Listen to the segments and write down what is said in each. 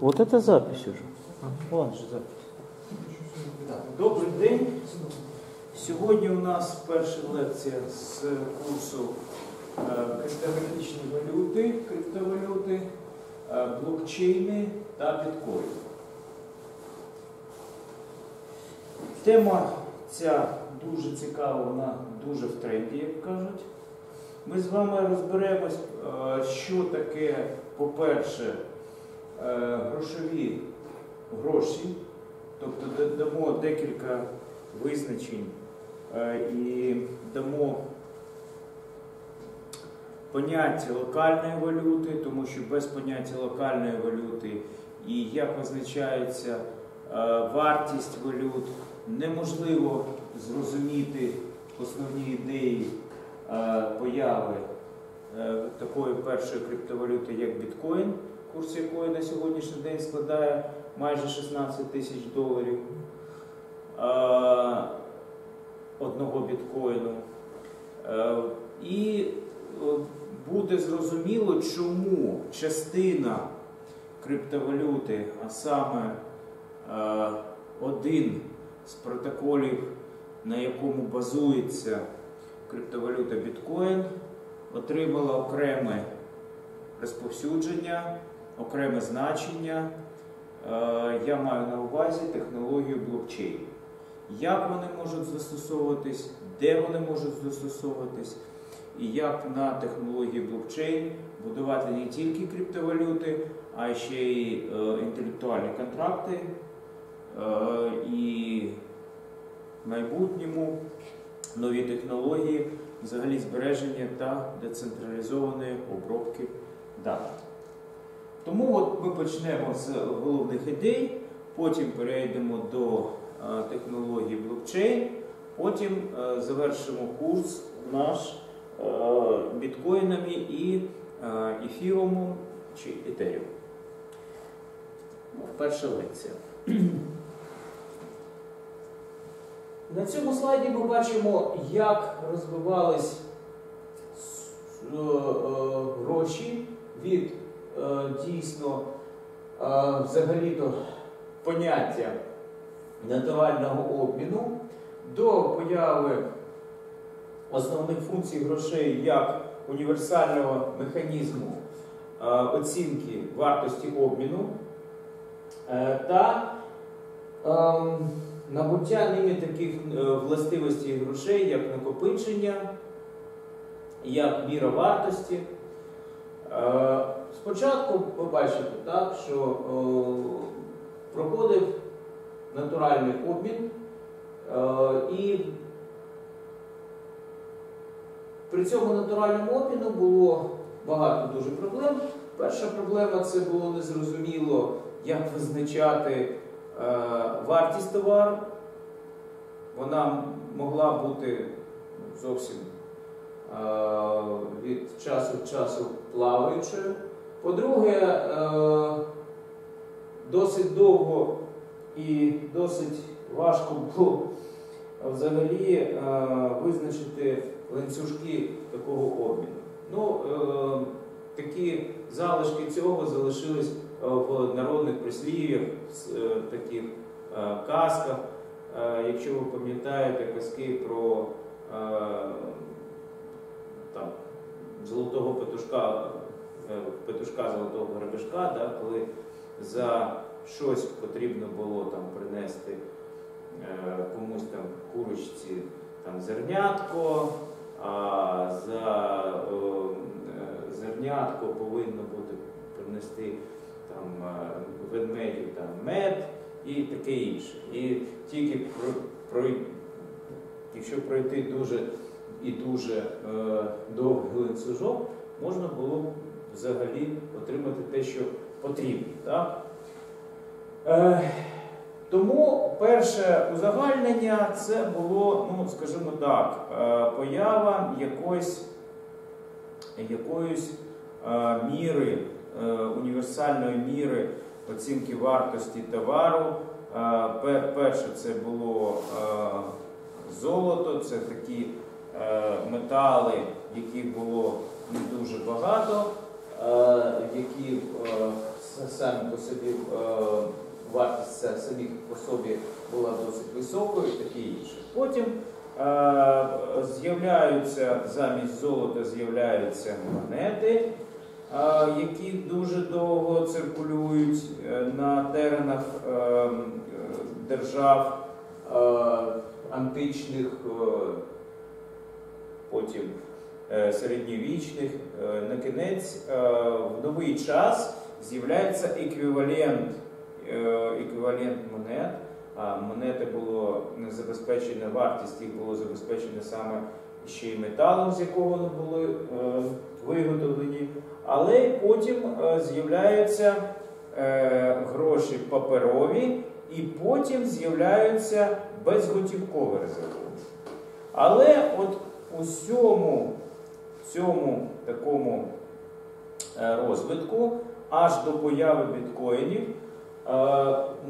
Вот это запись уже. Вон же запись. Так, Добрий день. Сьогодні у нас перша лекція з курсу е, криптографічні валюти, криптовалюти, е, блокчейни та біткоін. Тема ця дуже цікава, вона дуже в тренді, як кажуть. Ми з вами розберемось, е, що таке, по-перше, грошові гроші, тобто дамо декілька визначень е, і дамо поняття локальної валюти, тому що без поняття локальної валюти і як визначається е, вартість валют, неможливо зрозуміти основні ідеї е, появи е, такої першої криптовалюти, як біткоін, курс якої на сьогоднішній день складає майже 16 тисяч доларів е, одного біткоїну. Е, І е, буде зрозуміло, чому частина криптовалюти, а саме один з протоколів, на якому базується криптовалюта біткоін, отримала окреме розповсюдження, окреме значення. Е, Я маю на увазі технологію блокчейн. Як вони можуть застосовуватись, де вони можуть застосовуватись, і як на технології блокчейн будувати не тільки криптовалюти, а ще й е, інтелектуальні контракти е, і в майбутньому нові технології, взагалі збереження та децентралізованої обробки даних. Тому от ми почнемо з головних ідей, потім перейдемо до е, технології блокчейн, потім е, завершимо курс наш е, біткоїнами і е, ефіром чи етеріум. Перша лекція. На цьому слайді ми бачимо, як розвивались гроші від дійсно е, взагалі-то поняття натурального обміну до появи основних функцій грошей як універсального механізму е, оцінки вартості обміну е, та ем, набуття ними таких е, властивостей грошей, як накопичення, як міра вартості. Спочатку ви бачите, так, що е, проходив натуральний обмін, е, і при цьому натуральному обміну було багато дуже проблем. Перша проблема це було незрозуміло, як визначати е, вартість товару. Вона могла бути зовсім від часу до часу плаваючою. По-друге, е, досить довго і досить важко було взагалі е, визначити ланцюжки такого обміну. Ну, е, такі залишки цього залишились в народних прислів'ях, е, таких казках. Якщо ви пам'ятаєте казки про там, золотого петушка, петушка золотого грабежка, да, коли за щось потрібно було там принести е, комусь там курочці там, зернятко, а за е, е, зернятко повинно бути принести там, е, там, мед і таке інше. І тільки про, про, якщо пройти дуже і дуже е, довгий ланцюжок, можна було взагалі отримати те, що потрібно. Так? Е, тому перше узагальнення це було, ну, скажімо так, е, поява якоїсь, якоїсь е, міри, е, універсальної міри оцінки вартості товару. Е, перше це було е, золото, це такі е, метали, яких було не дуже багато, які е, самі по собі е, вартість са- самих по собі була досить високою таке інше. Потім е, з'являються замість золота з'являються монети, е, які дуже довго циркулюють е, на теренах е, е, держав е, античних, е, потім е, середньовічних. Е, На кінець е, в новий час з'являється еквівалент, е, еквівалент монет. Монети було не забезпечена вартість, їх було забезпечено саме ще й металом, з якого вони були е, виготовлені. Але потім е, з'являються е, гроші паперові, і потім з'являються безготівкові резерви. Але от у цьому, цьому такому е, розвитку, аж до появи біткоїнів, е,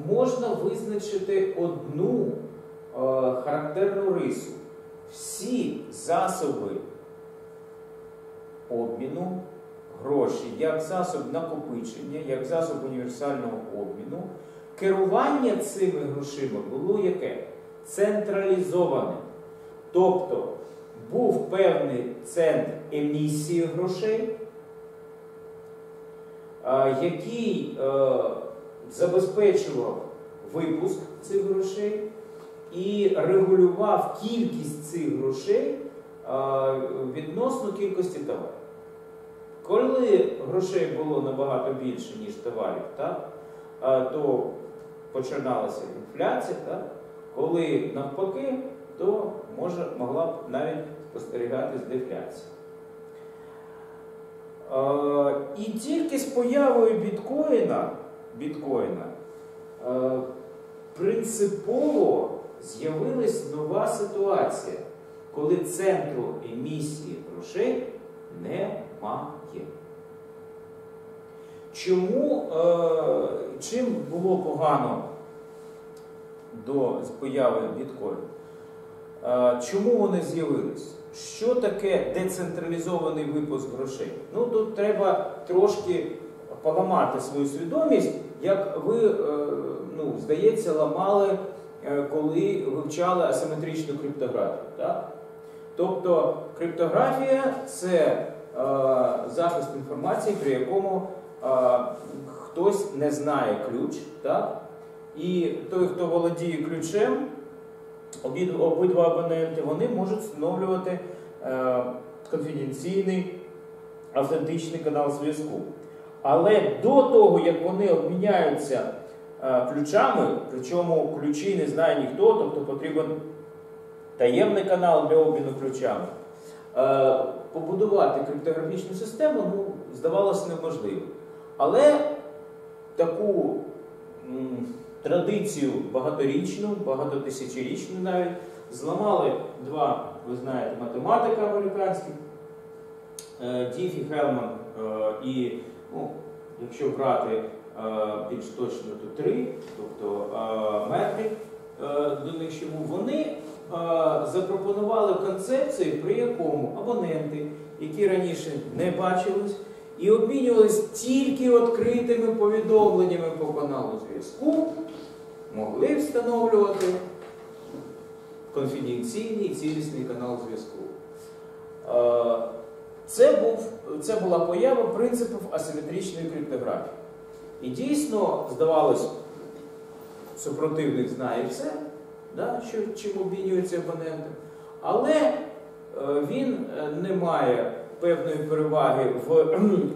можна визначити одну е, характерну рису. Всі засоби обміну, гроші, як засоб накопичення, як засоб універсального обміну, керування цими грошима було яке? Централізоване. Тобто був певний центр емісії грошей, який е, забезпечував випуск цих грошей і регулював кількість цих грошей відносно кількості товарів. Коли грошей було набагато більше, ніж товарів, то починалася інфляція, коли навпаки, то може, могла б навіть спостерігатись дефляція. Е, і тільки з появою біткоїна, біткоїна е, принципово з'явилась нова ситуація, коли центру емісії грошей немає. Чому, е, чим було погано до появи біткоїну? Чому вони з'явились? Що таке децентралізований випуск грошей? Ну тут треба трошки поламати свою свідомість, як ви, е, ну, здається, ламали, е, коли вивчали асиметричну криптографію. Так? Тобто криптографія це е, захист інформації, при якому хтось не знає ключ, так? і той, хто володіє ключем, обидва абоненти, вони можуть встановлювати е, конфіденційний автентичний канал зв'язку. Але до того, як вони обміняються е, ключами, причому ключі не знає ніхто, тобто потрібен таємний канал для обміну ключами, е, побудувати криптографічну систему ну, здавалося неможливо. Але таку традицію багаторічну, багатотисячорічну навіть зламали два, ви знаєте, математика американських, е, Діфі Хелман е, і, ну, якщо брати е, більш точно, то три, тобто Метрик до них ще був, вони запропонували концепцію, при якому абоненти, які раніше не бачились, і обмінювались тільки відкритими повідомленнями по каналу зв'язку, могли встановлювати конфіденційний цілісний канал зв'язку. Е, Це, це була поява принципів асиметричної криптографії. І дійсно, здавалось, супротивник знає все, да, що, чим обмінюються абоненти, але е, він е, не має певної переваги в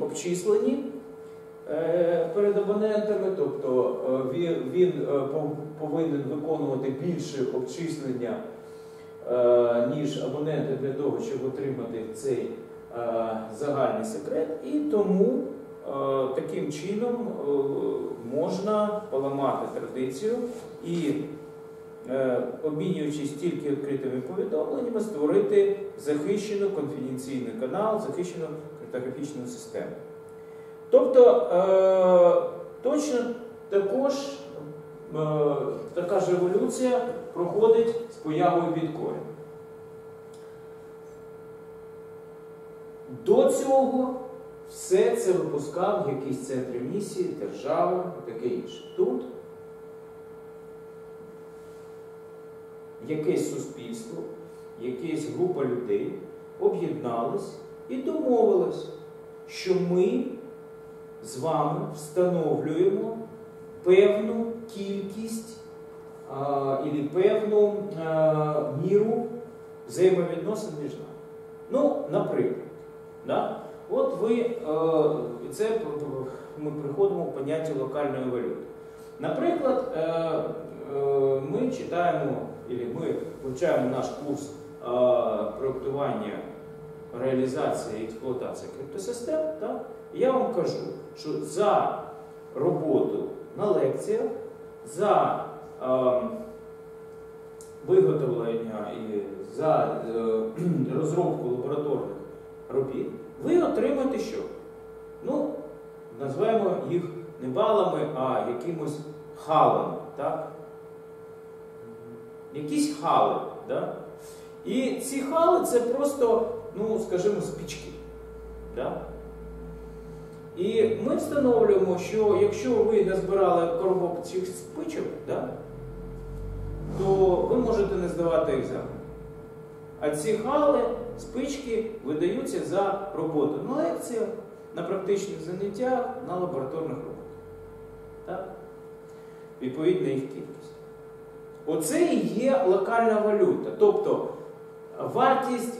обчисленні перед абонентами, тобто е, він, він е, повинен виконувати більше обчислення, е, ніж абоненти для того, щоб отримати цей е, загальний секрет, і тому е, таким чином е, можна поламати традицію і, е, обмінюючись тільки відкритими повідомленнями, створити захищену конфіденційний канал, захищену криптографічну систему. Тобто е, точно також е, така ж еволюція проходить з появою біткоїну. До цього все це випускав якийсь центр місії, держава і таке інше. Тут якесь суспільство, якась група людей об'єднались і домовились, що ми з вами встановлюємо певну кількість а, і певну міру взаємовідносин між нами. Ну, наприклад, да? от ви, е, це ми приходимо в поняття локальної валюти. Наприклад, е, е, ми читаємо, і ми вивчаємо наш курс проєктування, реалізації і експлуатації криптосистем. Так? Я вам кажу, що за роботу на лекціях, за е, виготовлення і за е, розробку лабораторних робіт, ви отримаєте що? Ну, назвемо їх не балами, а якимось халами. так? Якісь хали. Да? І ці хали це просто, ну, скажімо, спічки. Да? І ми встановлюємо, що якщо ви назбирали коробок цих спичок, да, то ви можете не здавати екзамен. А ці хали, спички видаються за роботу на лекціях, на практичних заняттях, на лабораторних роботах. Так? Відповідна їх кількість. Оце і є локальна валюта. Тобто вартість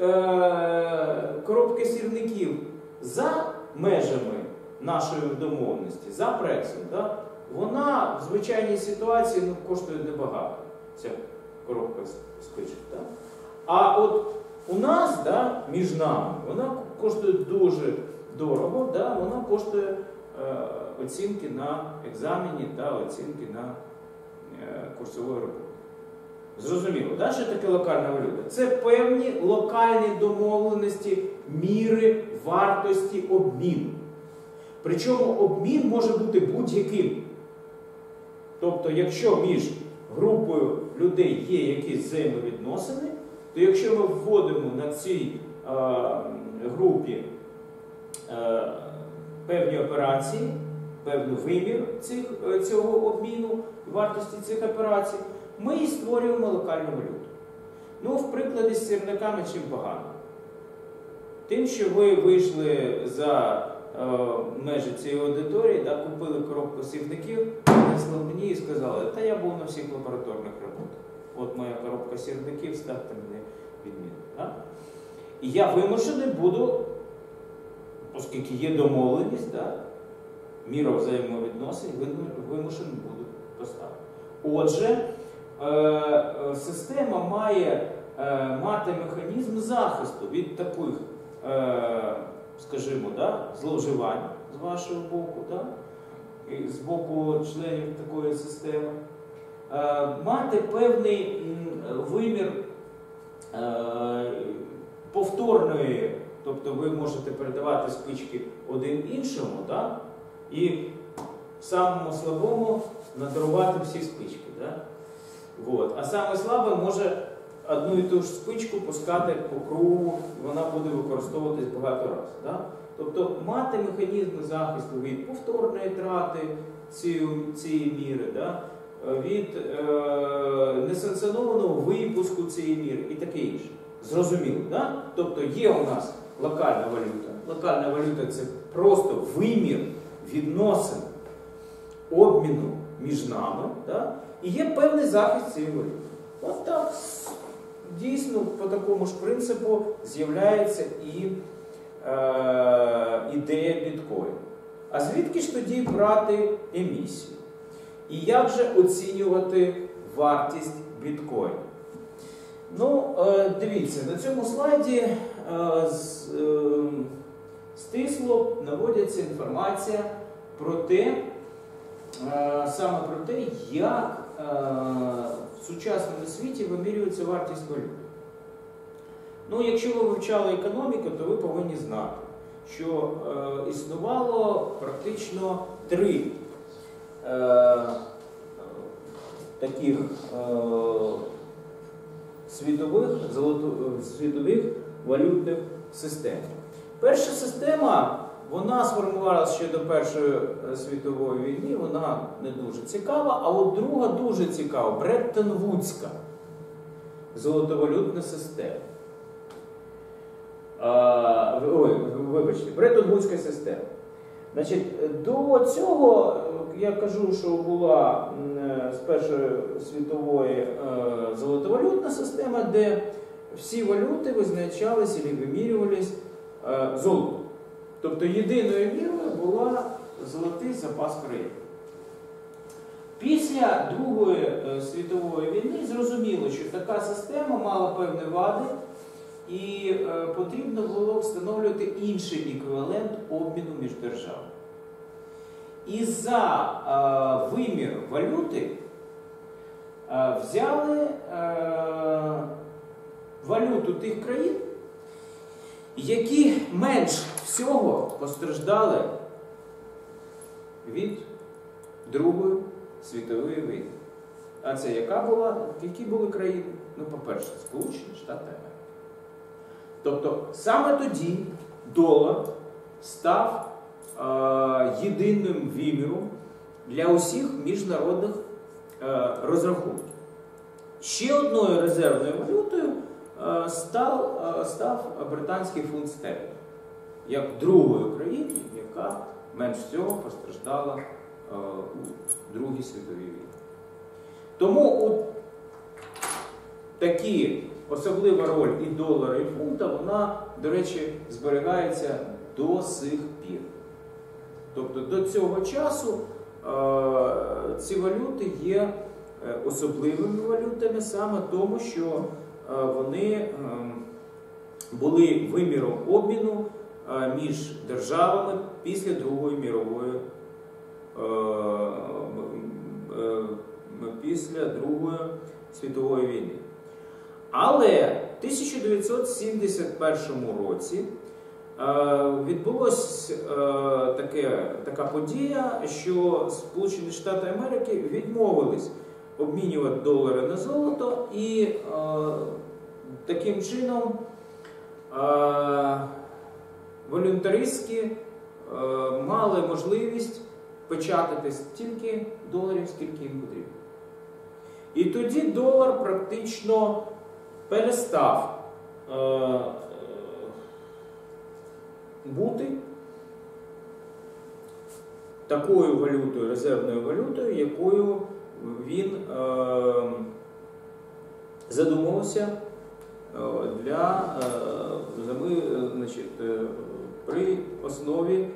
е- коробки сірників за межами нашої домовленості, за пресом, да? вона в звичайній ситуації ну, коштує небагато. Ця коробка спичок. Да? А от у нас, да, між нами, вона коштує дуже дорого, да, вона коштує е, оцінки на екзамені та оцінки на е, курсової роботи. Зрозуміло, да, що таке локальна валюта? Це певні локальні домовленості, міри вартості обміну. Причому обмін може бути будь-яким. Тобто, якщо між групою людей є якісь взаємовідносини, то якщо ми вводимо на цій е, групі е, певні операції, певний вимір цих, е, цього обміну, вартості цих операцій, ми і створюємо локальну валюту. Ну, в прикладі з сірниками чим погано. Тим, що ви вийшли за е, межі цієї аудиторії, купили коробку сірників, принесли мені і сказали, та я був на всіх лабораторних роботах. От моя коробка сірників, ставте мене відміну. Да? І я вимушений буду, оскільки є домовленість, да, міра взаємовідносин, вимушений буду поставити. Отже, е, е, система має мати механізм захисту від таких, скажімо, да, зловживань з вашого боку, да, і з боку членів такої системи. Е, мати певний вимір е, повторної, тобто ви можете передавати спички один іншому, да? і самому слабому надарувати всі спички. Да? Вот. А саме слабе може одну і ту ж спичку пускати по кругу, вона буде використовуватись багато разів. Да? Тобто мати механізми захисту від повторної трати цієї, міри. Да? від е, несанкціонованого випуску цієї міри і таке інше. Зрозуміло, да? Тобто є у нас локальна валюта. Локальна валюта це просто вимір відносин обміну між нами. Да? І є певний захист цієї валюти. От так дійсно по такому ж принципу з'являється і е, ідея біткоїну. А звідки ж тоді брати емісію? І як же оцінювати вартість біткоїну? Ну, е, дивіться, на цьому слайді е, стисло наводиться інформація про те, е, саме про те, як в сучасному світі вимірюється вартість валют. Ну, якщо ви вивчали економіку, то ви повинні знати, що існувало практично три таких світових, золото, світових валютних систем. Перша система вона сформувалася ще до Першої е, світової війни, вона не дуже цікава, а от друга дуже цікава Бреттон-Вудська золотовалютна система. Ой, вибачте, Бреттон-Вудська система. Значить, До цього я кажу, що була е, з Першої світової е, золотовалютна система, де всі валюти визначалися і вимірювалися золотом. Тобто єдиною мірою була золотий запас країни. Після Другої світової війни зрозуміло, що така система мала певні вади, і потрібно було встановлювати інший еквівалент обміну між державами. І за е, вимір валюти е, взяли е, валюту тих країн, які менш всього постраждали від Другої світової війни. А це яка була? Які були країни? Ну, по-перше, Сполучені Штати Америки. Тобто саме тоді долар став єдиним виміром для усіх міжнародних е, розрахунків. Ще одною резервною валютою е, став е, став британський фунт стерлінг, як другою країною, яка менш всього постраждала у Другій світовій війні. Тому у такі особлива роль і долара, і фунта, вона, до речі, зберігається до сих пір. Тобто до цього часу е, ці валюти є е, особливими валютами саме тому, що е, вони були виміром обміну між державами після Другої мірової після Другої світової війни. Але в 1971 році Е, Відбулася е, така подія, що Сполучені Штати Америки відмовились обмінювати долари на золото і е, таким чином волюнтаристськи мали можливість печатати стільки доларів, скільки їм потрібно. І тоді долар практично перестав бути такою валютою, резервною валютою, якою він е, задумався е, для е, значить, е, при основі,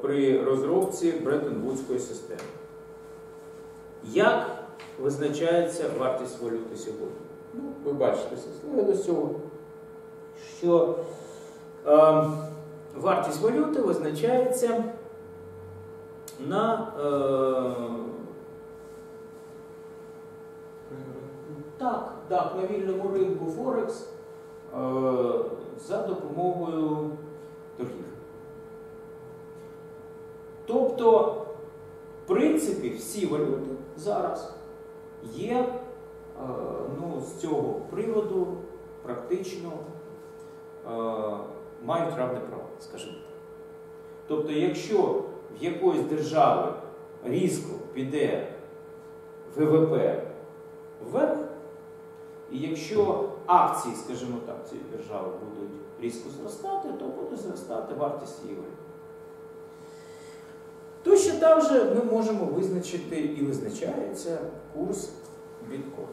при розробці Бреттон-Вудської системи. Як визначається вартість валюти сьогодні? Ну, Ви бачите, слайду з цього, що е, вартість валюти визначається на е, так, так, на вільному ринку Форекс е, за допомогою Тобто, в принципі, всі валюти зараз є е, ну, з цього приводу практично. Е, мають равне право, скажімо так. Тобто, якщо в якоїсь держави різко піде ВВП вверх, і якщо акції, скажімо так, цієї держави будуть різко зростати, то буде зростати вартість її валюти. Точно так же ми можемо визначити і визначається курс біткоїну.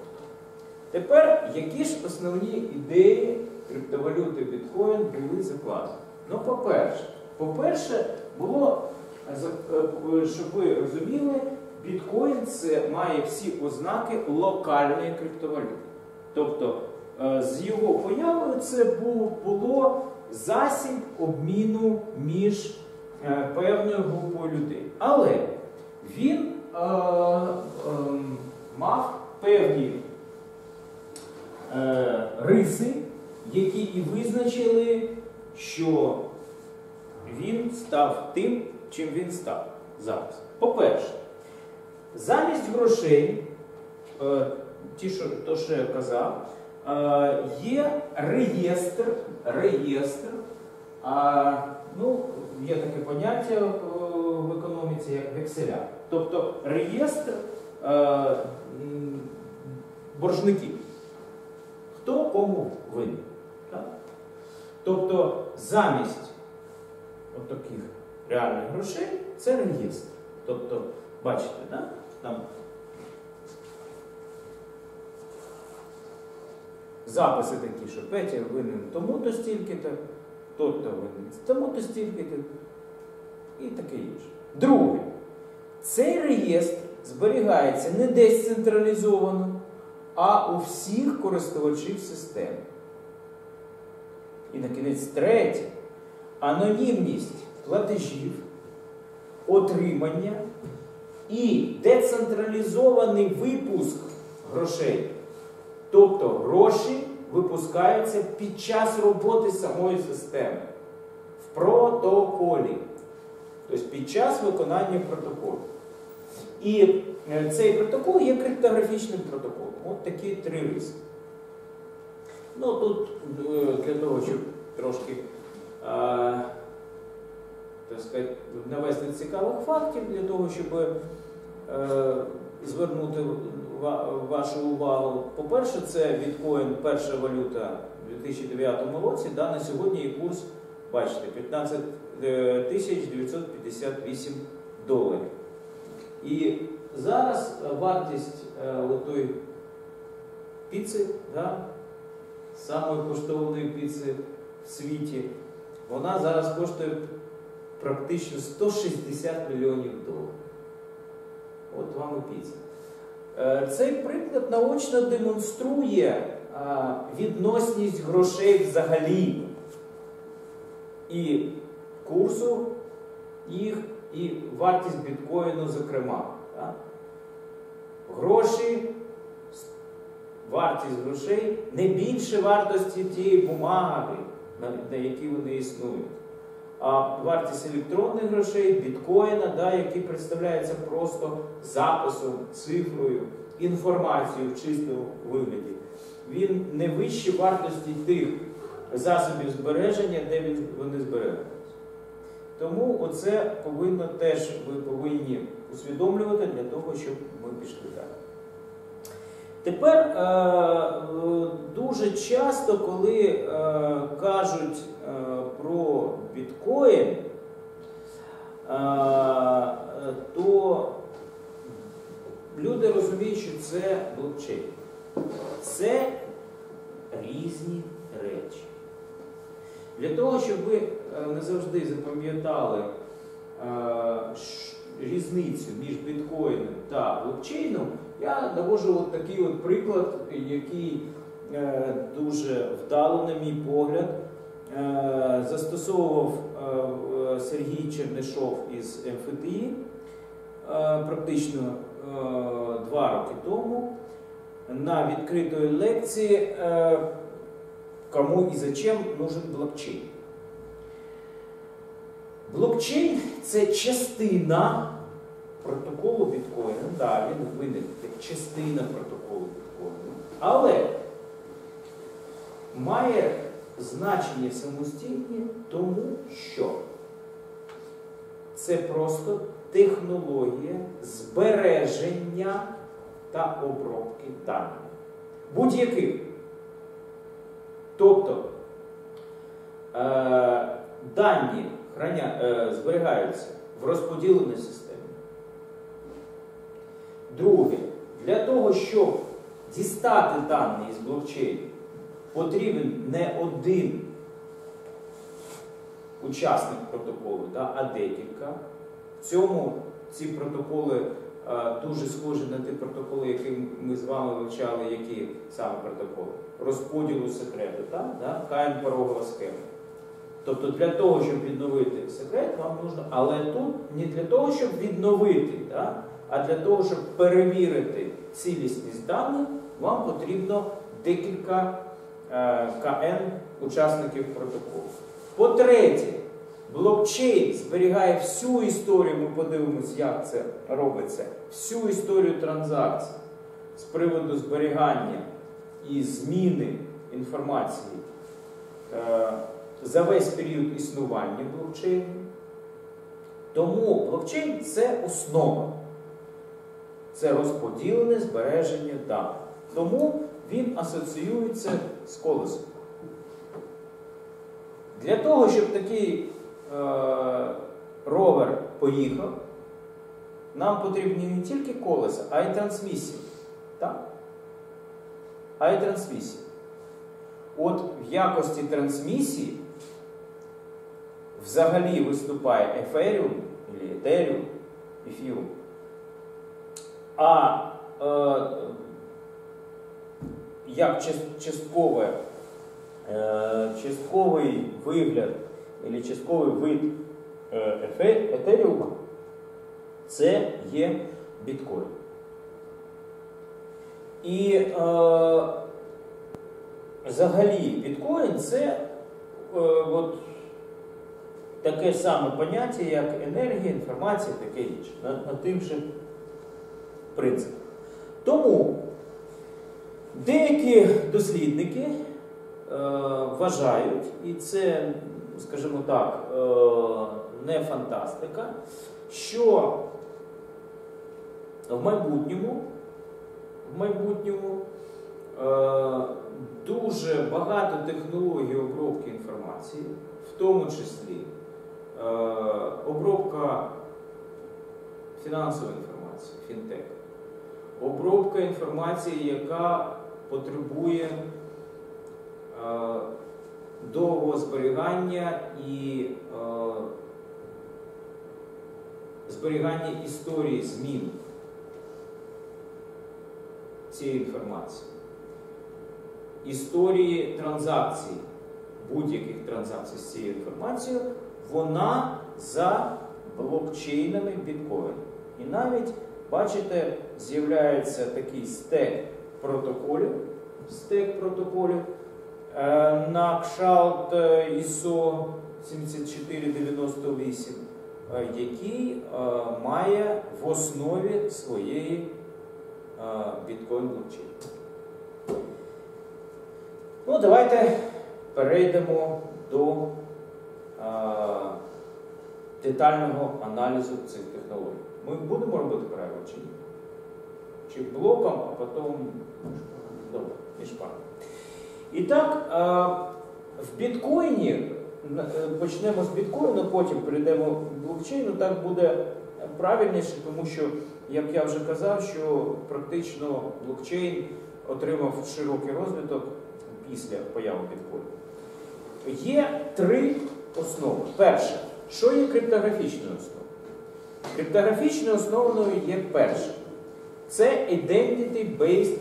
Тепер, які ж основні ідеї криптовалюти біткоін були закладені? Ну, по-перше, по-перше, було, е, щоб ви розуміли, біткоін це має всі ознаки локальної криптовалюти. Тобто е, з його появою це було засіб обміну між е, певною групою людей. Але він е, е, мав певні е, риси, які і визначили, що він став тим, чим він став зараз. По-перше, замість грошей, е, ті, що, то, що я казав, е, є реєстр, реєстр, ну, є таке поняття е, в економіці, як векселя. Тобто реєстр е, боржників. Хто кому винен. Тобто замість от таких реальних грошей це реєстр. Тобто, бачите, да? там записи такі, що Петя винен тому-то стільки-то, тот-то винен тому-то стільки-то і таке інше. Друге, цей реєстр зберігається не десь централізовано, а у всіх користувачів системи. І на кінець третє, анонімність платежів, отримання і децентралізований випуск грошей. Тобто гроші випускаються під час роботи самої системи в протоколі. Тобто під час виконання протоколу. І е, цей протокол є криптографічним протоколом. От такі три риси. Ну тут е, для того, щоб трошки е, так сказати, навести цікавих фактів, для того, щоб е, звернути вашу увагу. По-перше, це біткоін, перша валюта у 2009 році. Да, на сьогодні є курс, бачите, 15 е, тисяч 958 доларів. І зараз е, вартість е, отої піци, да, самої коштовної піци в світі, вона зараз коштує практично 160 мільйонів доларів. От вам і піца. Е, Цей приклад наочно демонструє відносність грошей взагалі і курсу їх, і вартість біткоїну, зокрема. Гроші, вартість грошей не більше вартості тієї бумаги, на якій вони існують. А вартість електронних грошей, біткоїна, да, який представляється просто записом, цифрою, інформацією в чистому вигляді, він не вищий вартості тих засобів збереження, де він, вони зберігаються. Тому оце повинно теж ви повинні усвідомлювати для того, щоб ми пішли далі. Тепер е, дуже часто, коли е, кажуть е, про біткоін, то люди розуміють, що це блокчейн. Це різні речі. Для того, щоб ви не завжди запам'ятали різницю між біткоїном та блокчейном, я навожу от такий от приклад, який е, дуже вдало, на мій погляд, е, застосовував е, Сергій Чернишов із МФТІ е, практично е, два роки тому на відкритої лекції е, Кому і зачем нужен блокчейн? Блокчейн це частина протоколу біткоїну. Да, він виник як частина протоколу біткоїну. Але має значення самостійне, тому що це просто технологія збереження та обробки даних. Будь-яких. Тобто е, дані храня, е, зберігаються в розподіленій системі. Друге, для того, щоб дістати дані із блокчейну, потрібен не один учасник протоколу, да, а декілька. В цьому ці протоколи е, дуже схожі на ті протоколи, які ми з вами вивчали, які саме протоколи розподілу секрету, так? Да? Каїн порогова схема. Тобто для того, щоб відновити секрет, вам потрібно, але тут не для того, щоб відновити, да? а для того, щоб перевірити цілісність даних, вам потрібно декілька е, КН учасників протоколу. По-третє, блокчейн зберігає всю історію, ми подивимось, як це робиться, всю історію транзакцій з приводу зберігання і зміни інформації е, за весь період існування блокчейну. Тому блокчейн це основа. Це розподілене збереження даних. Тому він асоціюється з колесом. Для того, щоб такий е, ровер поїхав, нам потрібні не тільки колеса, а й трансмісії. Так? А й трансмісії. От в якості трансмісії взагалі виступає Еферіум, або Етеріум, Ефірум. А е, як часткове, е, частковий вигляд або частковий вид е, Етеріума це є біткоін. І е, взагалі біткоін це е, от, таке саме поняття, як енергія, інформація, таке інше, на, на тим же принципах. Тому деякі дослідники е, вважають, і це, скажімо так, е, не фантастика, що в майбутньому в майбутньому е, дуже багато технологій обробки інформації, в тому числі обробка фінансової інформації, фінтек, обробка інформації, яка потребує е, довгого зберігання і е, зберігання історії змін цієї інформації. Історії транзакцій, будь-яких транзакцій з цією інформацією, вона за блокчейнами біткоін. І навіть, бачите, з'являється такий стек протоколів, стек протоколів е, на кшалт ISO 7498, е, який е, має в основі своєї біткоін блокчейн. Ну, давайте перейдемо до детального аналізу цих технологій. Ми будемо робити перерву чи ні? Чи блоком, а потім добре, між парами. І так, в біткоїні, почнемо з біткоїну, потім перейдемо в блокчейну, так буде правильніше, тому що як я вже казав, що практично блокчейн отримав широкий розвиток після появи біткоїну. Є три основи. Перше, що є криптографічною основою? Криптографічною основою є перше. Це Identity-Based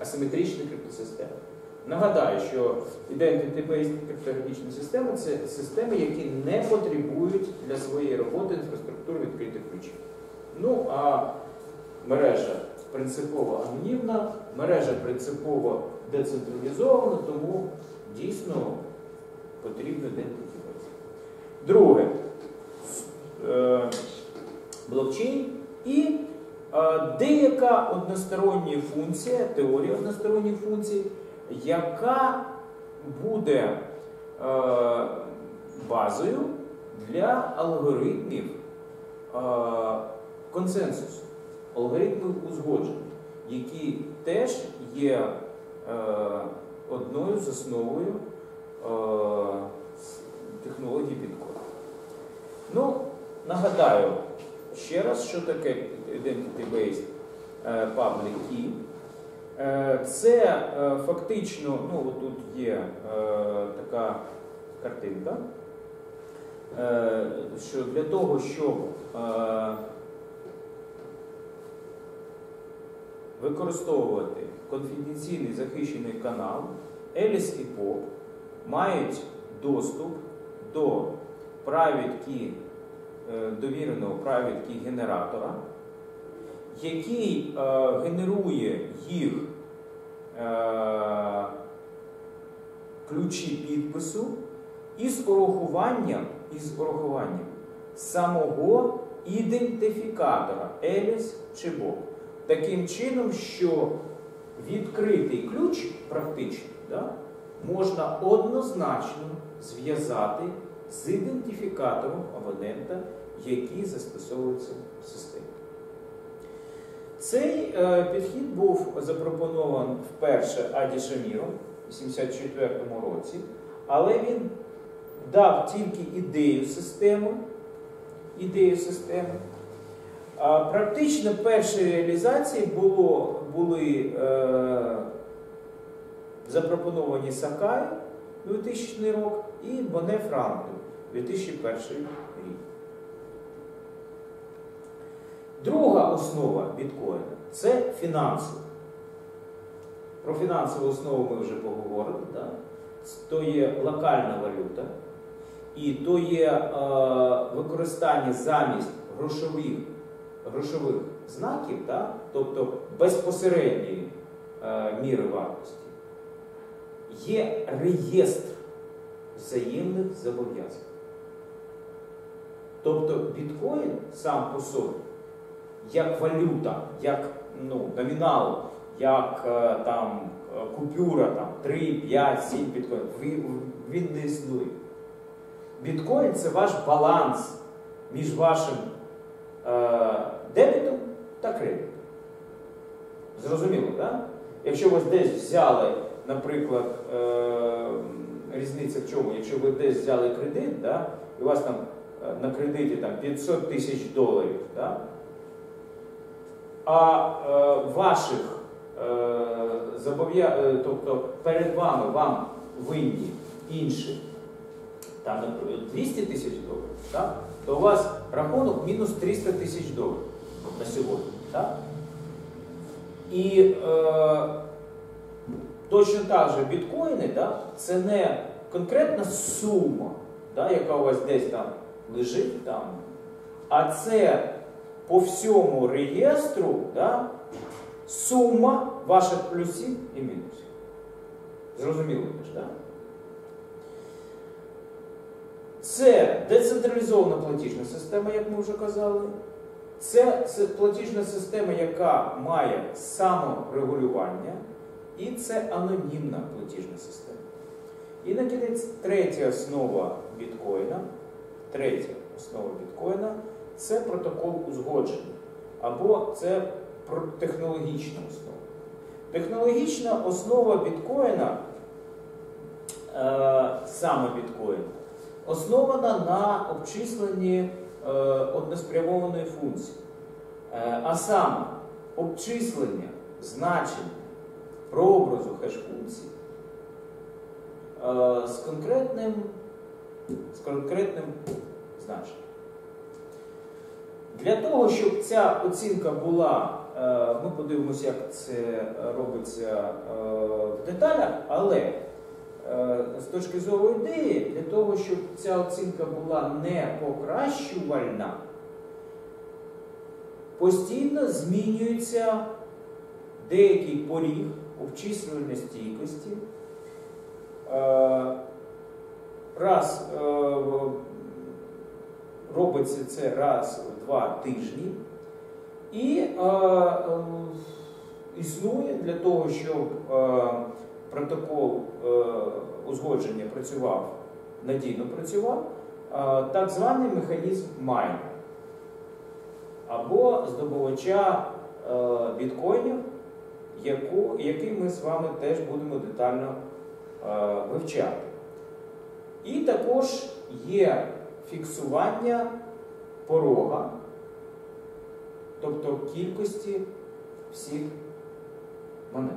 асиметрична криптосистема. Нагадаю, що Identity-Based криптографічні системи це системи, які не потребують для своєї роботи інфраструктури відкритих ключів. Ну, а мережа принципово анонімна, мережа принципово децентралізована, тому дійсно потрібно ідентифікувати. Друге, е, блокчейн і е, деяка одностороння функція, теорія односторонніх функцій, яка буде е, базою для алгоритмів консенсусу, алгоритмів узгодження, які теж є одною з основою технології біткоін. Ну, нагадаю ще раз, що таке Identity-Based е, Public Key. Е, це е, фактично, ну тут є така картинка, що для того, щоб використовувати конфіденційний захищений канал, Еліс і ПОП мають доступ до правідки, е, довіреного правідки генератора, який е, генерує їх е, ключі підпису із урахуванням, із урахуванням самого ідентифікатора Еліс чи БОП. Таким чином, що відкритий ключ практично да, можна однозначно зв'язати з ідентифікатором абонента, які застосовуються в системі. Цей е, підхід був запропонований вперше Аді Шаміром у 1984 році, але він дав тільки ідею системи, ідею системи. А практично перші реалізації було, були е, запропоновані Сакай 2000 рік і Боне Франклін 2001 рік. Друга основа біткоїна це фінансова. Про фінансову основу ми вже поговорили. Да? То є локальна валюта, і то є е, використання замість грошових грошових знаків, да? тобто безпосередньої е, міри вартості, є реєстр взаємних зобов'язань. Тобто біткоін сам по собі, як валюта, як ну, номінал, як е, там е, купюра там, 3, 5, 7 біткоїнів, він, не існує. Біткоін це ваш баланс між вашим е, дебітом та кредитом. Зрозуміло, так? Якщо ви десь взяли, наприклад, е, різниця в чому, якщо ви десь взяли кредит, да, і у вас там на кредиті там, 500 тисяч доларів, да, а е, ваших е, е, тобто перед вами вам винні інші там, наприклад, 200 тисяч доларів, так, то у вас рахунок мінус 300 тисяч доларів на сьогодні. Так? І е, точно так же біткоїни да, це не конкретна сума, да, яка у вас десь там лежить, там, а це по всьому реєстру да, сума ваших плюсів і мінусів. Зрозуміло теж, так? Да? Це децентралізована платіжна система, як ми вже казали. Це платіжна система, яка має саморегулювання, і це анонімна платіжна система. І на кінець третя основа біткоїна, третя основа біткоїна це протокол узгодження, або це технологічна основа. Технологічна основа біткоїна, е, саме біткоїна, основана на обчисленні е, односпрямованої функції. Е, а саме обчислення значення прообразу хеш-функції з конкретним, з конкретним значенням. Для того, щоб ця оцінка була, е, ми подивимося, як це робиться е, в деталях, але Е, з точки зору ідеї, для того, щоб ця оцінка була не покращувальна, постійно змінюється деякий поріг обчислювальної стійкості. Е, раз е, робиться це раз в два тижні і існує для того, щоб протокол е, узгодження працював, надійно працював, е, так званий механізм майна або здобувача е, біткоїнів, який ми з вами теж будемо детально вивчати. І також є фіксування порога, тобто кількості всіх монет.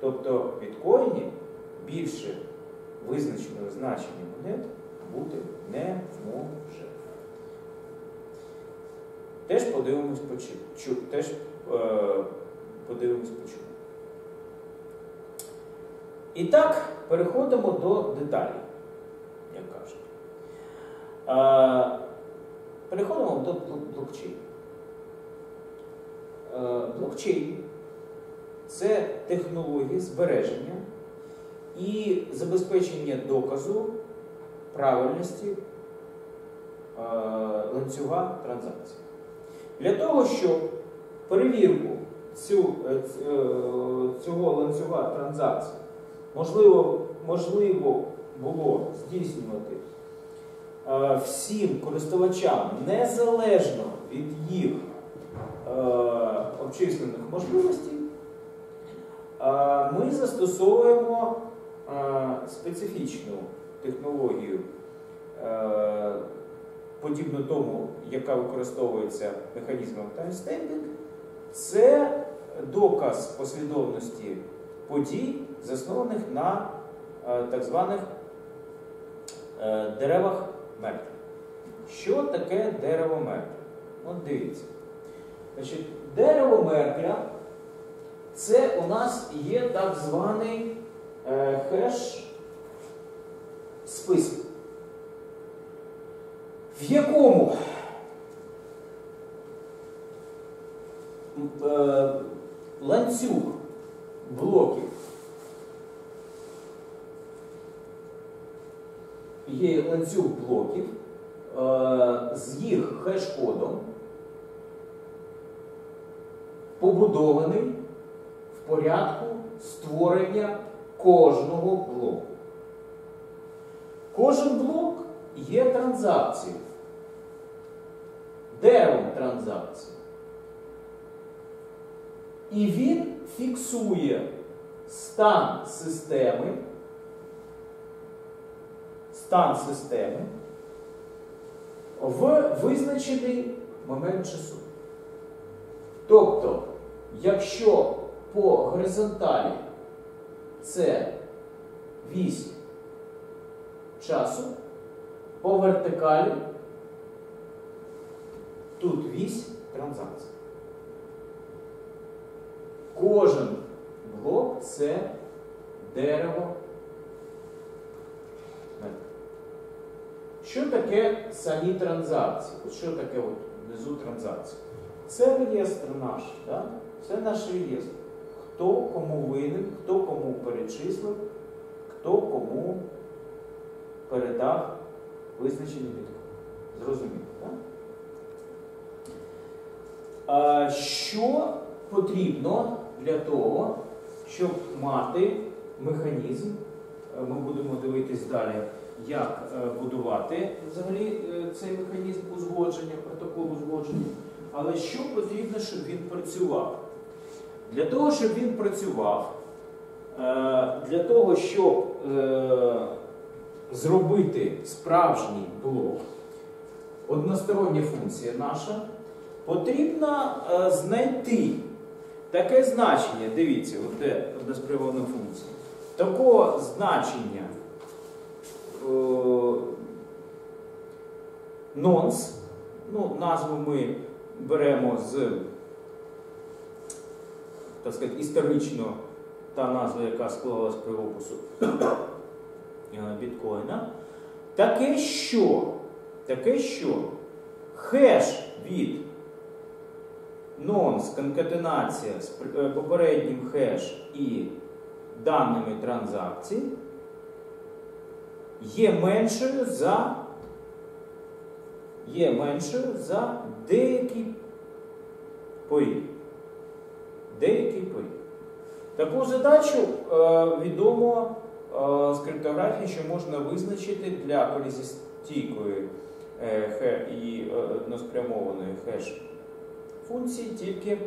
Тобто в біткоїні більше визначеного значення монет бути не може. Теж подивимось почу. Теж е, подивимось почу. І так, переходимо до деталей, переходимо до блокчейну. Е, блокчейн це технології збереження і забезпечення доказу правильності ланцюга транзакцій. Для того, щоб перевірку е, е, цього ланцюга транзакцій можливо, було здійснювати всім користувачам незалежно від їх е, обчислювальних можливостей, е, ми застосовуємо е, специфічну технологію, е, подібну тому, яка використовується механізмом timestamping, це доказ послідовності подій, заснованих на е, так званих е, деревах мертвих. Що таке дерево мертве? От дивіться. Значить, Дерево мертвя це у нас є так званий е, хеш список, в якому е, ланцюг блоків є ланцюг блоків е, з їх хеш-кодом побудований в порядку створення кожного блоку. Кожен блок є транзакцією, деревом транзакції. І він фіксує стан системи, стан системи в визначений момент часу. Тобто, якщо по горизонталі це вісь часу, по вертикалі тут вісь транзакції. Кожен блок це дерево. Що таке самі транзакції? От що таке от внизу транзакції? Це реєстр наш, да? це наш реєстр. Хто кому винен, хто кому перечислив, хто кому передав визначені біткоін. Зрозуміло, так? А що потрібно для того, щоб мати механізм? Ми будемо дивитись далі, як е, будувати взагалі е, цей механізм узгодження, протокол узгодження. Але що потрібно, щоб він працював? Для того, щоб він працював, е, для того, щоб зробити справжній блок, одностороння функція наша, потрібно знайти таке значення. Дивіться, от де односприводна функція. Такого значення нонс, ну, назву ми беремо з так сказати, історично та назва, яка склалась при опису е, біткоїна, таке що, таке що? Хеш від нонс конкатенація з е, попереднім хеш і даними транзакцій є меншою за є меншою за деякий поріг. Деякий поріг. Таку задачу е, відомо е, з криптографії, що можна визначити для колізістійкої е, і е, односпрямованої хеш функції тільки е,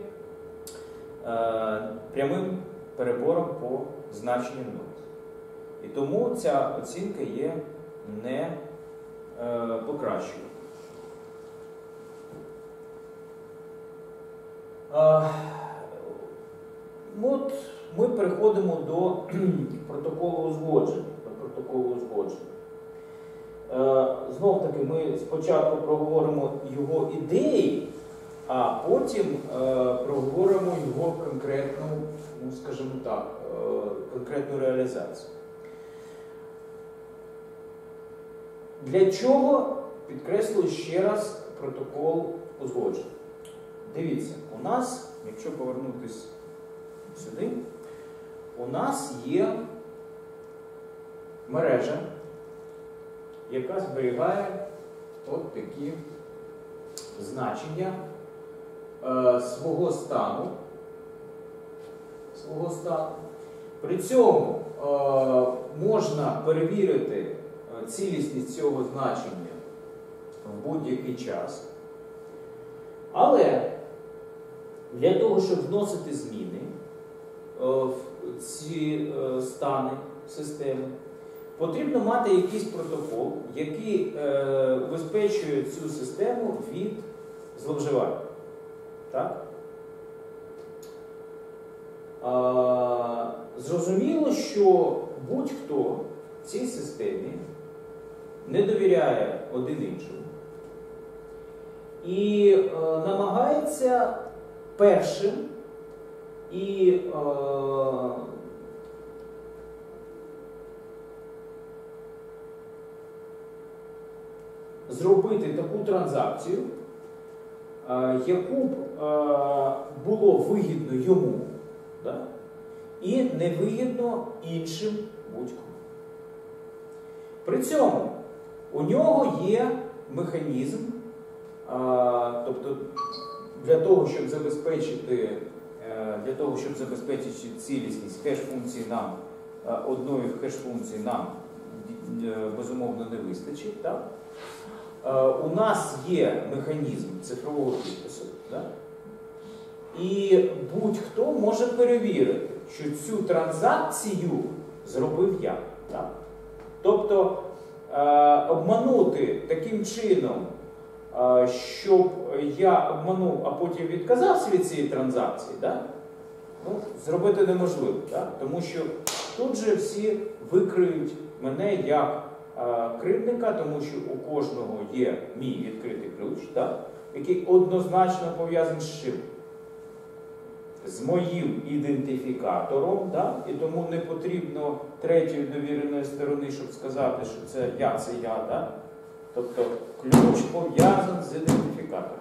прямим перебором по значенню нот. І тому ця оцінка є не е, покращою. Е, От ми переходимо до протоколу узгодження. До протоколу узгодження. Е, Знов таки, ми спочатку проговоримо його ідеї, а потім е, проговоримо його конкретну, ну скажімо так, конкретну реалізацію. Для чого підкреслюю ще раз протокол узгодження? Дивіться, у нас, якщо повернутися сюди, у нас є мережа, яка зберігає от такі значення е, свого стану. Свого стану. При цьому е, можна перевірити цілісність цього значення в будь-який час. Але для того, щоб вносити зміни е, в ці е, стани системи, потрібно мати якийсь протокол, який убезпечує цю систему від зловживання. Так? Зрозуміло, що будь-хто в цій системі не довіряє один іншому і е, намагається першим і е, зробити таку транзакцію, е, яку б е, було вигідно йому да? і невигідно іншим будь-кому. При цьому у нього є механізм, тобто для того, щоб забезпечити е, для того, щоб забезпечити цілісність хеш-функції нам, е, одної хеш-функції нам е, безумовно не вистачить. Так? У нас є механізм цифрового підпису. Так? І будь-хто може перевірити, що цю транзакцію зробив я. Так? Тобто обманути таким чином, е, щоб я обманув, а потім відказався від цієї транзакції, да? ну, зробити неможливо. Да? Тому що тут же всі викриють мене як е, кривдника, тому що у кожного є мій відкритий ключ, да? який однозначно пов'язаний з чим? З моїм ідентифікатором, да? і тому не потрібно третьої довіреної сторони, щоб сказати, що це я, це я. Да? Тобто ключ пов'язаний з ідентифікатором.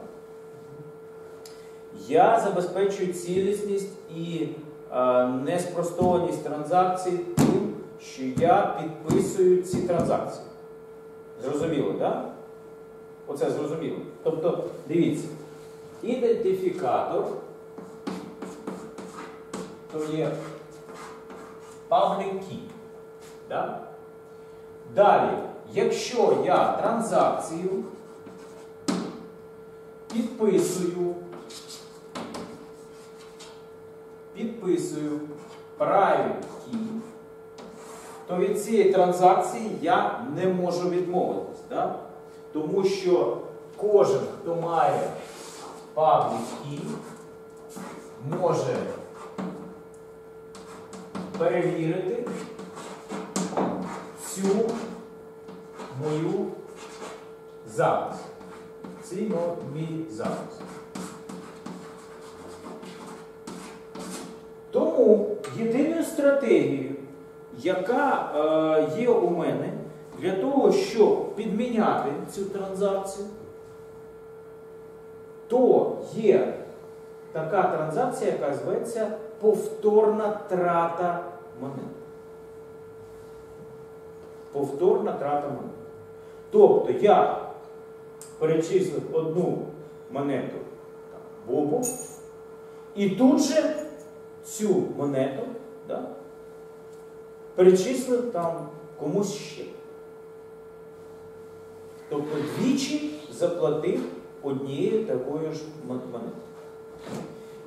Я забезпечую цілісність і е, неспростованість транзакцій тим, що я підписую ці транзакції. Зрозуміло, так? Да? Оце зрозуміло. Тобто, дивіться, ідентифікатор то є public key. Да? Далі, якщо я транзакцію підписую, підписую private key, то від цієї транзакції я не можу відмовитись. Да? Тому що кожен, хто має public key, може перевірити цю мою запис. Цей мій запис. Тому єдиною стратегією, яка е, є у мене для того, щоб підміняти цю транзакцію, то є така транзакція, яка зветься повторна трата монет. Повторна трата монет. Тобто я перечислив одну монету Бобу, і тут же цю монету да, перечислив там комусь ще. Тобто двічі заплатив однією такою ж монетою.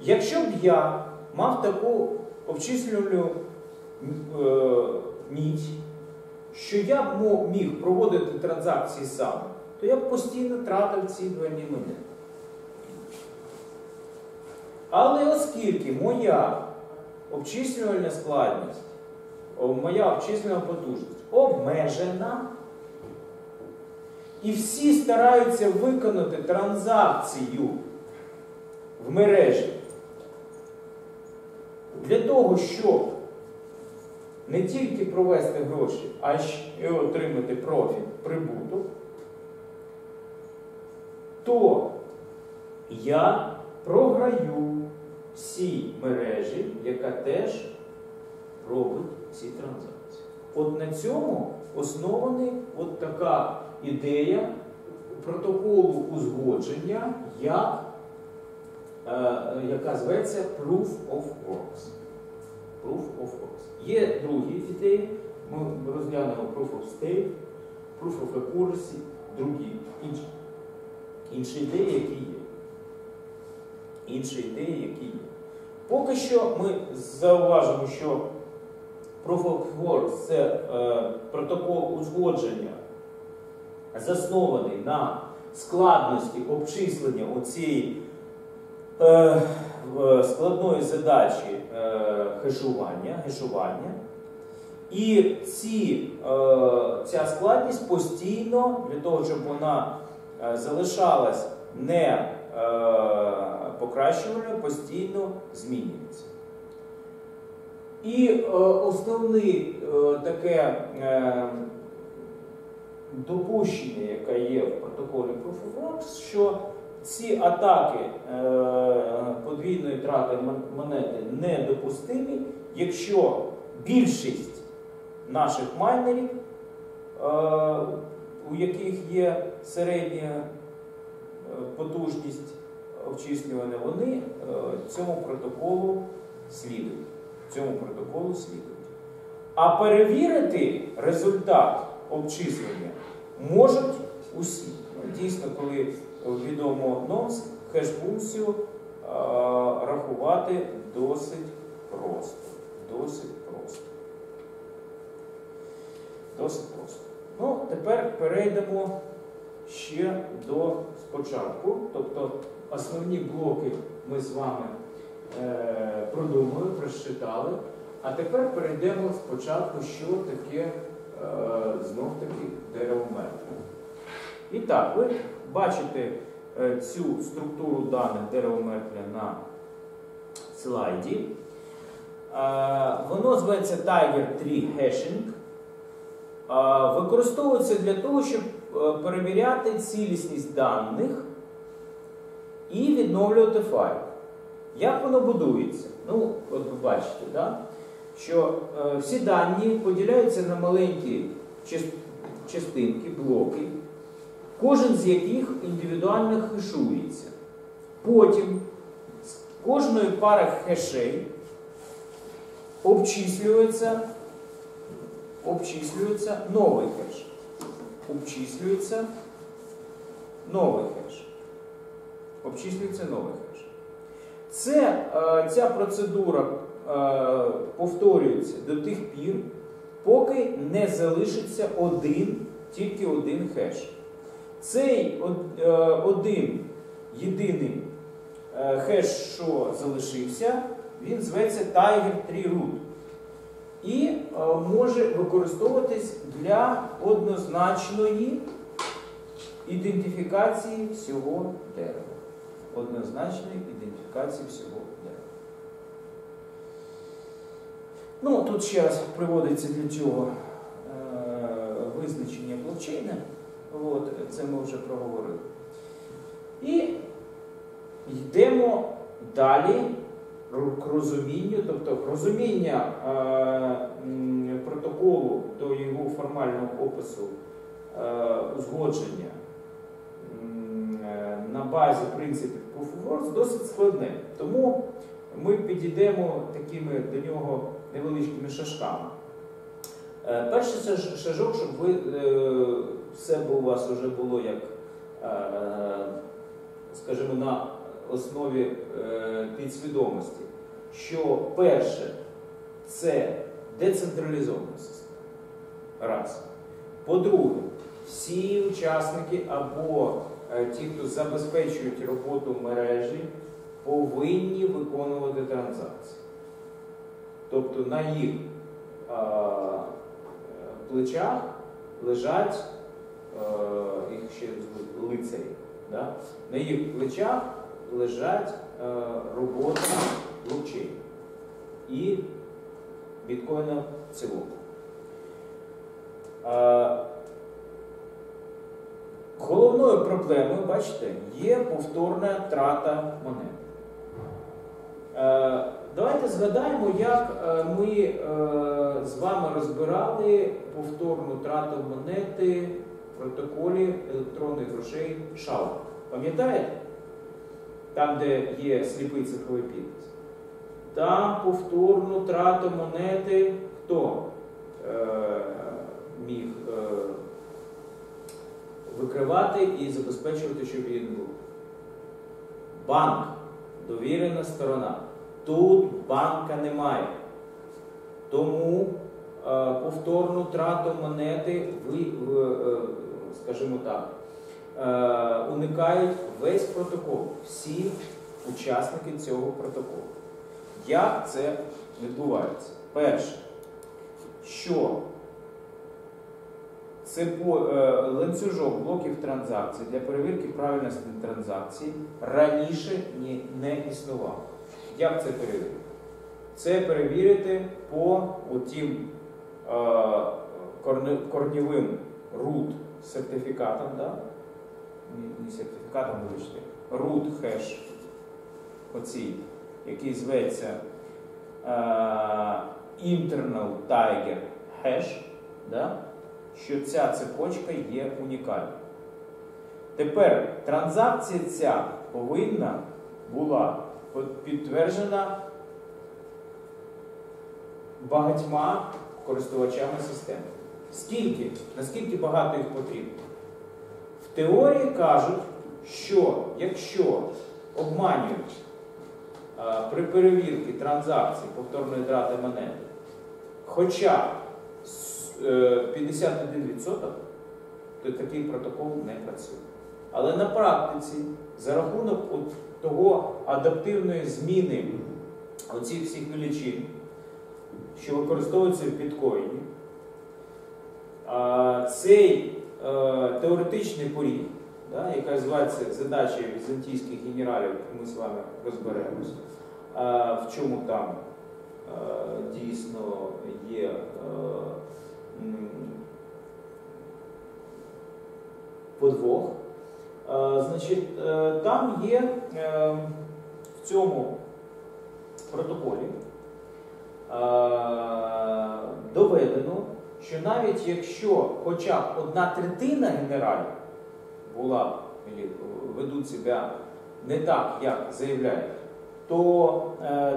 Якщо б я мав таку обчислювальну е, ніч, що я б міг проводити транзакції сам, то я б постійно тратив ці двойні монети. Але оскільки моя обчислювальна складність, моя обчислювальна потужність обмежена, і всі стараються виконати транзакцію в мережі для того, щоб не тільки провести гроші, а й отримати профіт, прибуток, то я програю всій мережі, яка теж робить ці транзакції. От на цьому основана от така ідея протоколу узгодження, як, е, яка зветься Proof of Works. Proof of Works. Є другі ідеї, ми розглянемо Proof of State, Proof of Accuracy, другі інші Інші ідеї, які є. Інші ідеї, які є. Поки що ми зауважимо, що Proof of Work – це е, протокол узгодження, заснований на складності обчислення оцієї е, складної задачі хешування, хешування. І ці, е, ця складність постійно, для того, щоб вона е, залишалась не е, покращувальною, постійно змінюється. І е, основне е, таке е, допущення, яке є в протоколі Proof of що ці атаки е, подвійної трати монети недопустимі, якщо більшість наших майнерів, е, у яких є середня е, потужність обчислювання, вони цьому протоколу слідують. Цьому протоколу слідують. А перевірити результат обчислення можуть усі. Ну, Дійсно, коли відомо нонс, хеш-функцію рахувати досить просто. Досить просто. Досить просто. Ну, тепер перейдемо ще до спочатку. Тобто основні блоки ми з вами е, продумали, прочитали. А тепер перейдемо спочатку, що таке е, знов-таки дерево мертве. І так, ви бачите е, цю структуру даних мертве на слайді. Е, воно зветься Tiger Tree Hashing. Е, використовується для того, щоб перевіряти цілісність даних і відновлювати файл. Як воно будується? Ну, от ви бачите, да? що всі дані поділяються на маленькі частинки, блоки, кожен з яких індивідуально хешується. Потім з кожної пари хешей обчислюється, обчислюється новий хеш. Обчислюється новий хеш. Обчислюється новий хеш. Це, е, Ця процедура е, повторюється до тих пір, поки не залишиться один, тільки один хеш. Цей е, один єдиний хеш, що залишився, він зветься Tiger Tree Root. І може використовуватись для однозначної ідентифікації всього дерева. Однозначної ідентифікації всього дерева. Ну, тут ще раз приводиться для цього е, визначення блокчейна. От, це ми вже проговорили. І йдемо далі к розумінню, тобто розуміння е, протоколу до його формального опису е, узгодження е, на базі принципів Proof of Works досить складне. Тому ми підійдемо такими до нього невеличкими шажками. Е, перший шажок, щоб ви е, все у вас вже було як, е, скажімо, на основі підсвідомості, що перше це децентралізована система. Раз. По-друге, всі учасники або ті, хто забезпечують роботу мережі, повинні виконувати транзакції. Тобто на їх плечах лежать, їх ще лицарі, да? на їх плечах лежать а, робота блокчейну і біткоїна в цілому. А, Головною проблемою, бачите, є повторна трата монет. Е, давайте згадаємо, як е, ми е, з вами розбирали повторну трату монети протоколі електронних грошей ШАУ. Пам'ятаєте? Там, де є сліпий цифровий підпис. Там повторну трату монети хто е, міг е, викривати і забезпечувати, щоб не було. Банк довірена сторона. Тут банка немає. Тому е, повторну трату монети ви, е, скажімо так, е, уникають весь протокол, всі учасники цього протоколу. Як це відбувається? Перше, що це е, ланцюжок блоків транзакцій для перевірки правильності транзакцій раніше не існував. Як це перевірити? Це перевірити по тим е, корнівим root сертифікатам, да? не, сертифікатам, вибачте, root хеш, оцій, який зветься е, internal tiger hash, да? що ця цепочка є унікальною. Тепер транзакція ця повинна була підтверджена багатьма користувачами системи. Скільки? Наскільки багато їх потрібно? В теорії кажуть, що якщо обманюють при перевірці транзакцій повторної драти монети, хоча 51%, то такий протокол не працює. Але на практиці, за рахунок того адаптивної зміни оцих всіх величин, що використовуються в біткоїні, цей е, теоретичний поріг, яка називається задача візантійських генералів, ми з вами розберемось, в чому там е, дійсно є. Е, подвох. Значить, Там є в цьому протоколі доведено, що навіть якщо хоча б одна третина генералів була, ведуть себе не так, як заявляють, то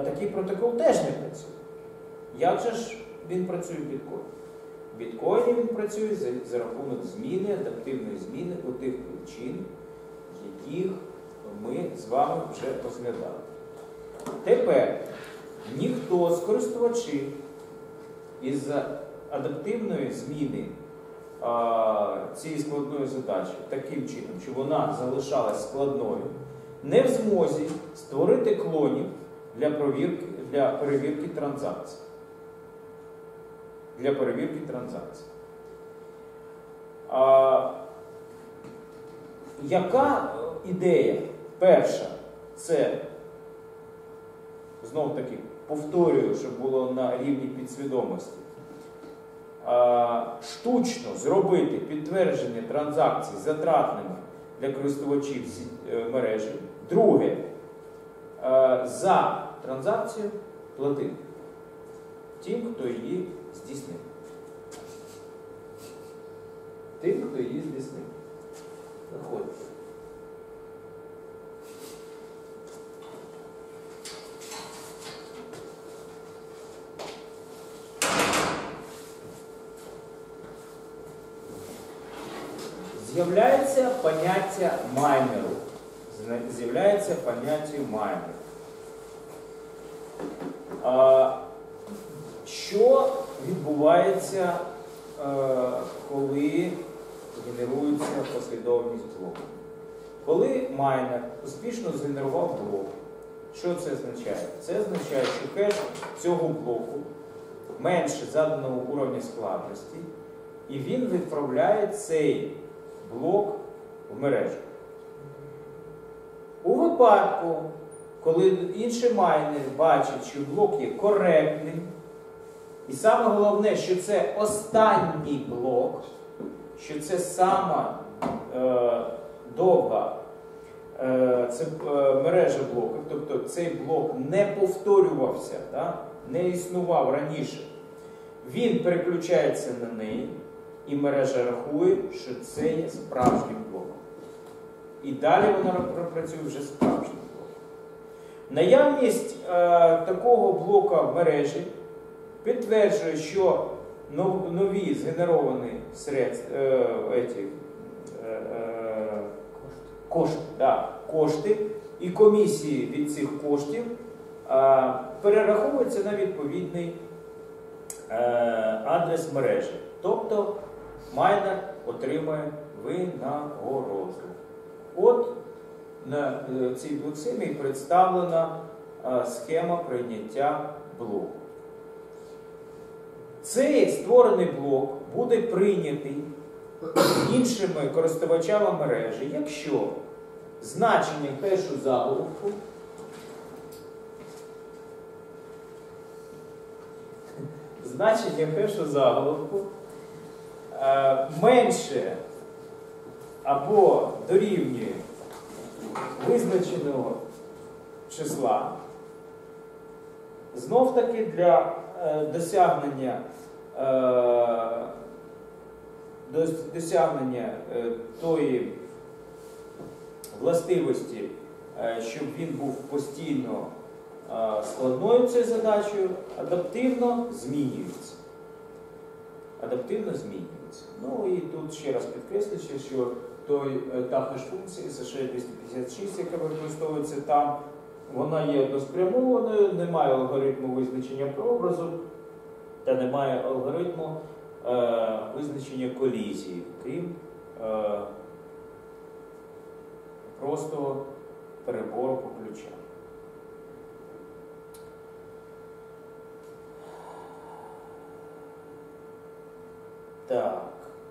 такий протокол теж не працює. Як же ж він працює в біткоїні? В біткоїні він працює за, за рахунок зміни, адаптивної зміни у тих причин, яких ми з вами вже розглядали. Тепер ніхто з користувачів із адаптивної зміни цієї складної задачі таким чином, щоб вона залишалась складною, не в змозі створити клонів для, провірки, для перевірки транзакцій для перевірки транзакцій. А, Яка ідея? Перша, це, знов таки, повторюю, щоб було на рівні підсвідомості, штучно зробити підтвердження транзакцій затратними для користувачів е, мережі. Друге, за транзакцію платити тим, хто її здійснив. Тим, хто її здійснив. Заходьте. З'являється поняття майнеру. З'являється поняття майнеру. Що відбувається, е, коли генерується послідовність блоків? Коли майнер успішно згенерував блок, що це означає? Це означає, що хеш цього блоку менше заданого уровня складності, і він відправляє цей блок в мережу. У випадку, коли інший майнер бачить, що блок є коректним, і саме головне, що це останній блок, що це сама е, довга е, це е, мережа блоків, тобто цей блок не повторювався, да, не існував раніше. Він переключається на неї, і мережа рахує, що це є справжнім блоком. І далі вона працює вже справжнім блоком. Наявність е, такого блока в мережі підтверджує, що нові згенеровані средств, е, еті, е, кошти, да, кошти, і комісії від цих коштів е, перераховуються на відповідний е, адрес мережі. Тобто майнер отримує винагороду. От на е, цій блоксимі представлена е, схема прийняття блоку. Цей створений блок буде прийнятий іншими користувачами мережі, якщо значення хешу заголовку значення хешу заголовку менше або дорівнює визначеного числа, знов таки для е, досягнення е, досягнення е, тої властивості, е, щоб він був постійно е, складною цією задачею, адаптивно змінюється. Адаптивно змінюється. Ну і тут ще раз підкреслюючи, що той та хеш-функція США 256, яка використовується там, вона є односпрямованою, немає алгоритму визначення прообразу та немає алгоритму е, визначення колізії, крім е, просто перебору по ключам. Так,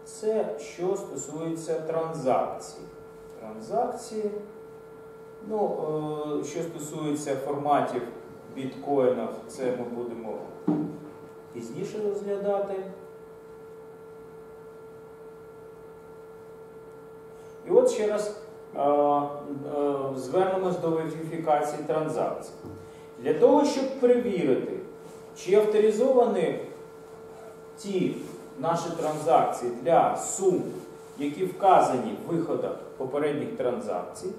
це що стосується транзакцій. Транзакції, ну, е, що стосується форматів біткоїнів, це ми будемо пізніше розглядати. І от ще раз е, е, звернемось до верифікації транзакцій. Для того, щоб перевірити, чи авторизовані ті наші транзакції для сум, які вказані в виходах попередніх транзакцій,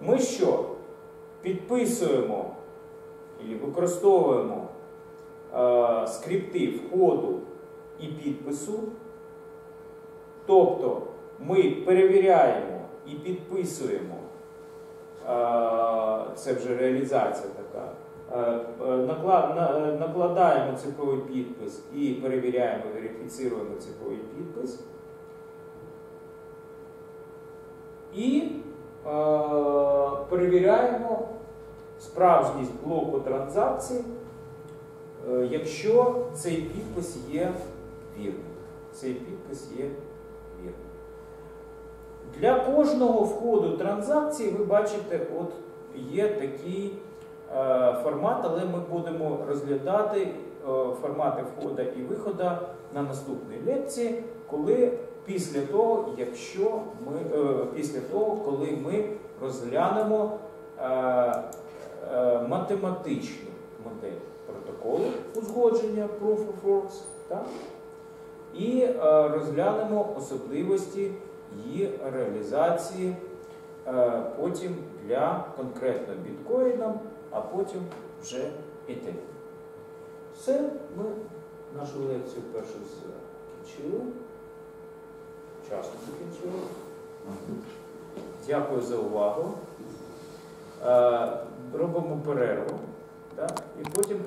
ми що? Підписуємо і використовуємо е, скрипти входу і підпису. Тобто ми перевіряємо і підписуємо, е, це вже реалізація така. Е, е, е, Накладаємо цифровий підпис і перевіряємо, верифіцируємо цифровий підпис. І перевіряємо справжність блоку транзакцій, якщо цей підпис є вірним. Цей підпис є вірним. Для кожного входу транзакції ви бачите, от є такий формат, але ми будемо розглядати е, формати входу і виходу на наступній лекції, коли після того, якщо ми е, після того, коли ми розглянемо е, е, математичну модель протоколу узгодження Proof of Works, так? і е, розглянемо особливості її реалізації е, потім для конкретно біткоїном, а потім вже іти. Все, ми нашу лекцію першу закінчили. Вчасно закінчили. Дякую за увагу. Е, Робимо перерву. І потім